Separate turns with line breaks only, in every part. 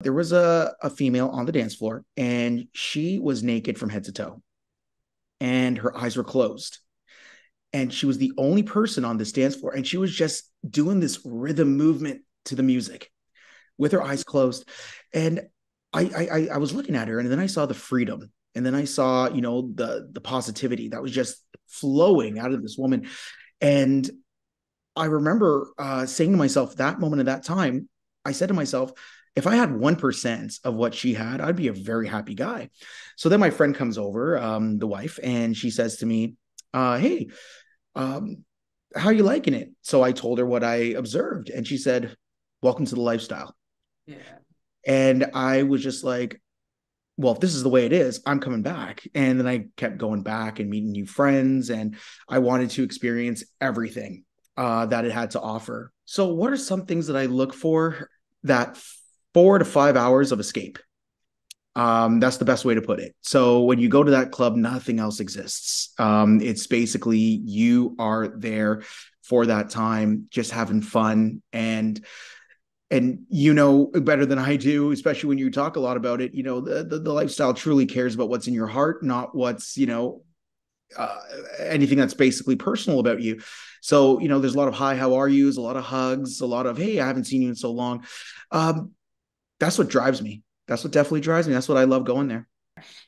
There was a, a female on the dance floor, and she was naked from head to toe, and her eyes were closed. And she was the only person on this dance floor, and she was just doing this rhythm movement to the music with her eyes closed. And I, I, I was looking at her, and then I saw the freedom, and then I saw, you know, the the positivity that was just flowing out of this woman. And I remember uh, saying to myself that moment at that time, I said to myself, if I had 1% of what she had, I'd be a very happy guy. So then my friend comes over, um, the wife, and she says to me, uh, Hey, um, how are you liking it? So I told her what I observed, and she said, Welcome to the lifestyle.
Yeah.
And I was just like, well, if this is the way it is, I'm coming back. And then I kept going back and meeting new friends, and I wanted to experience everything uh, that it had to offer. So, what are some things that I look for that four to five hours of escape? Um, that's the best way to put it. So, when you go to that club, nothing else exists. Um, it's basically you are there for that time, just having fun and and you know better than I do, especially when you talk a lot about it. You know, the, the, the lifestyle truly cares about what's in your heart, not what's you know uh, anything that's basically personal about you. So, you know, there's a lot of hi, how are yous, a lot of hugs, a lot of hey, I haven't seen you in so long. Um, that's what drives me. That's what definitely drives me. That's what I love going there.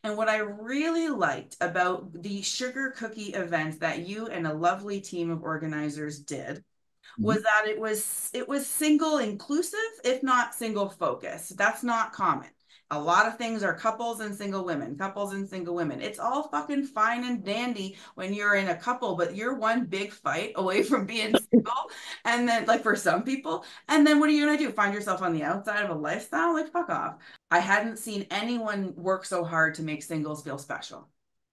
And what I really liked about the sugar cookie event that you and a lovely team of organizers did mm-hmm. was that it was it was single inclusive, if not single focused. That's not common a lot of things are couples and single women, couples and single women. It's all fucking fine and dandy when you're in a couple, but you're one big fight away from being single. And then, like for some people, and then what are you gonna do? Find yourself on the outside of a lifestyle? Like, fuck off. I hadn't seen anyone work so hard to make singles feel special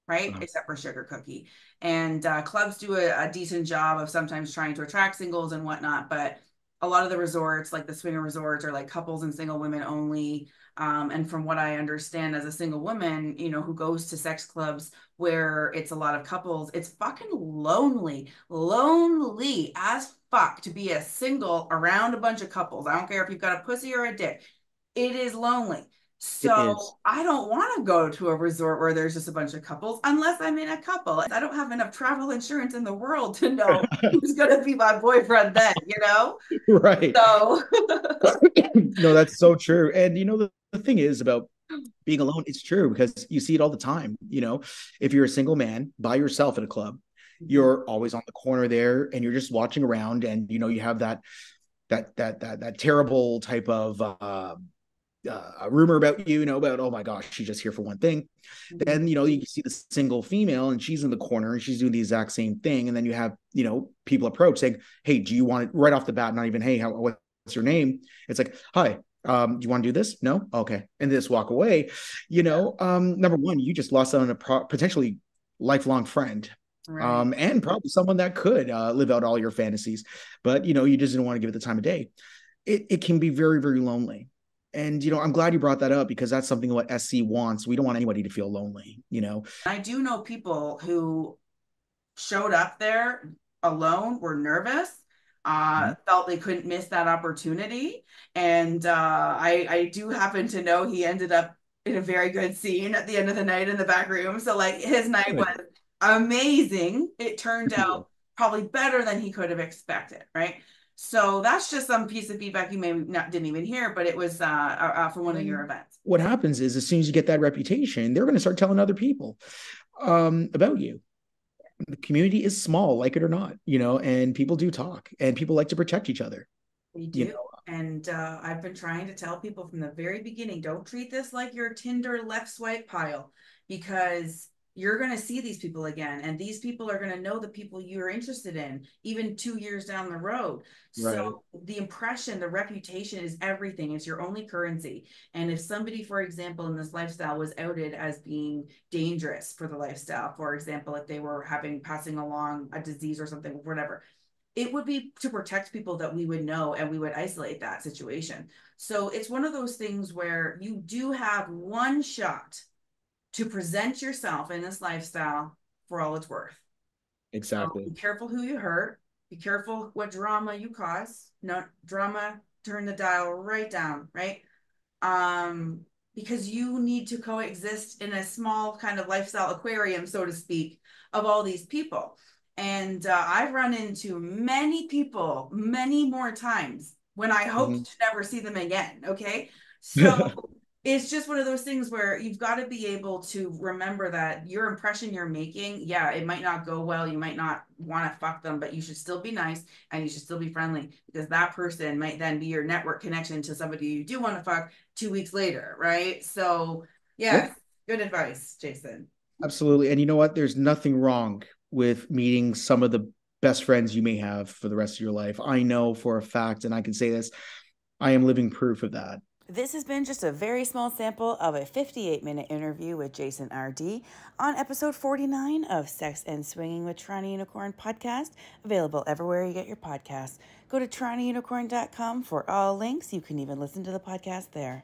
right? Uh-huh. Except for Sugar Cookie. And uh, clubs do a, a, decent job of sometimes trying to attract singles and whatnot, but a lot of the resorts, like the swinger resorts, are like couples and single women only. Um, and from what I understand as a single woman, you know, who goes to sex clubs where it's a lot of couples, it's fucking lonely, lonely as fuck to be a single around a bunch of couples. I don't care if you've got a pussy or a dick. It is lonely. So I don't want to go to a resort where there's just a bunch of couples unless I'm in a couple. I don't have enough travel insurance in the world to know who's going to be my boyfriend then, you know?
Right.
So
No, that's so true. And you know the, the thing is about being alone, it's true because you see it all the time, you know. If you're a single man by yourself at a club, mm-hmm. you're always on the corner there and you're just watching around and you know you have that that that that that terrible type of uh uh, a rumor about you, you know, about oh my gosh, she's just here for one thing. Mm-hmm. Then you know you see the single female and she's in the corner and she's doing the exact same thing, and then you have you know people approach saying, "Hey, do you want it right off the bat? Not even hey, how, what's your name?" It's like, "Hi, um, do you want to do this? No, okay," and just walk away. You know, um, number one, you just lost out on a pro- potentially lifelong friend. Right. Um, and probably someone that could uh, live out all your fantasies, but you know, you just didn't want to give it the time of day. It, it can be very, very lonely and you know i'm glad you brought that up because that's something what sc wants. We don't want anybody to feel lonely you know?
I do know people who showed up there alone were nervous uh, mm-hmm. felt they couldn't miss that opportunity. And uh, I, I do happen to know he ended up in a very good scene at the end of the night in the back room. So like his night was amazing. It turned out probably better than he could have expected right so that's just some piece of feedback you may not didn't even hear, but it was uh, uh, uh for one of your events.
What happens is, as soon as you get that reputation, they're going to start telling other people um, about you. The community is small, like it or not, you know, and people do talk, and people like to protect each other.
We do. You know? And uh, I've been trying to tell people from the very beginning, don't treat this like your Tinder left swipe pile, because you're going to see these people again and these people are going to know the people you're interested in even two years down the road. Right. so the impression the reputation is everything. It's your only currency. And if somebody for example in this lifestyle was outed as being dangerous for the lifestyle for example if they were having passing along a disease or something whatever it would be to protect people that we would know and we would isolate that situation. So it's one of those things where you do have one shot to present yourself in this lifestyle for all it's worth.
Exactly.
be careful who you hurt. Be careful what drama you cause. No drama, turn the dial right down, right? um, because you need to coexist in a small kind of lifestyle aquarium, so to speak, of all these people. And uh, I've run into many people many more times when I hoped mm-hmm. to never see them again. Okay. So it's just one of those things where you've got to be able to remember that your impression you're making, yeah, it might not go well. You might not want to fuck them, but you should still be nice and you should still be friendly because that person might then be your network connection to somebody you do want to fuck two weeks later, right? So, yeah, good advice, Jason.
Absolutely. And you know what? There's nothing wrong with meeting some of the best friends you may have for the rest of your life. I know for a fact, and I can say this, I am living proof of that.
This has been just a very small sample of a 58 minute interview with Jason RD on episode 49 of Sex and Swinging with Toronto Unicorn podcast, available everywhere you get your podcasts. Go to TorontoUnicorn.com for all links. You can even listen to the podcast there.